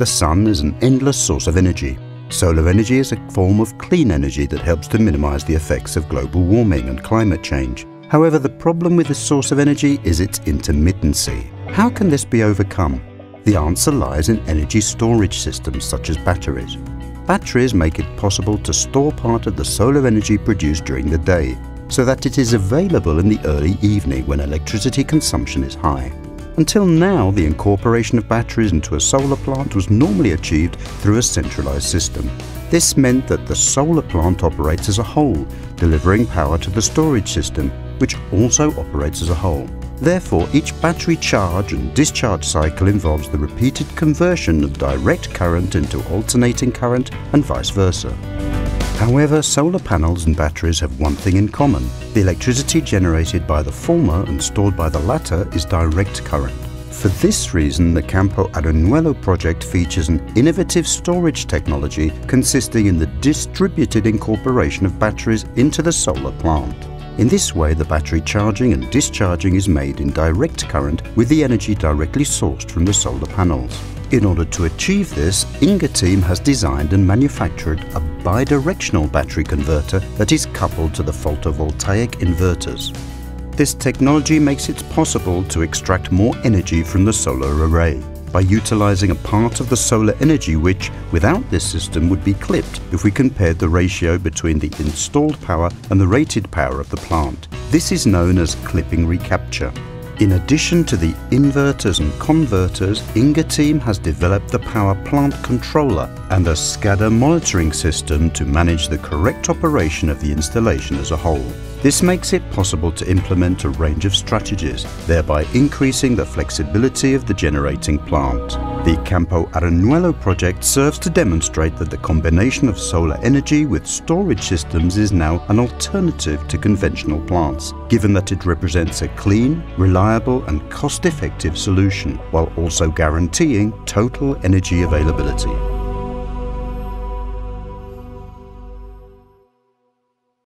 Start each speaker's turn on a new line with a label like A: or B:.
A: The sun is an endless source of energy. Solar energy is a form of clean energy that helps to minimize the effects of global warming and climate change. However, the problem with this source of energy is its intermittency. How can this be overcome? The answer lies in energy storage systems such as batteries. Batteries make it possible to store part of the solar energy produced during the day, so that it is available in the early evening when electricity consumption is high. Until now, the incorporation of batteries into a solar plant was normally achieved through a centralized system. This meant that the solar plant operates as a whole, delivering power to the storage system, which also operates as a whole. Therefore, each battery charge and discharge cycle involves the repeated conversion of direct current into alternating current and vice versa. However, solar panels and batteries have one thing in common. The electricity generated by the former and stored by the latter is direct current. For this reason, the Campo Arañuelo project features an innovative storage technology consisting in the distributed incorporation of batteries into the solar plant. In this way, the battery charging and discharging is made in direct current with the energy directly sourced from the solar panels. In order to achieve this, Ingeteam has designed and manufactured a bidirectional battery converter that is coupled to the photovoltaic inverters. This technology makes it possible to extract more energy from the solar array by utilizing a part of the solar energy which, without this system, would be clipped if we compared the ratio between the installed power and the rated power of the plant. This is known as clipping recapture. In addition to the inverters and converters, Ingeteam has developed the power plant controller and a SCADA monitoring system to manage the correct operation of the installation as a whole. This makes it possible to implement a range of strategies, thereby increasing the flexibility of the generating plant. The Campo Arañuelo project serves to demonstrate that the combination of solar energy with storage systems is now an alternative to conventional plants, given that it represents a clean, reliable and cost-effective solution, while also guaranteeing total energy availability.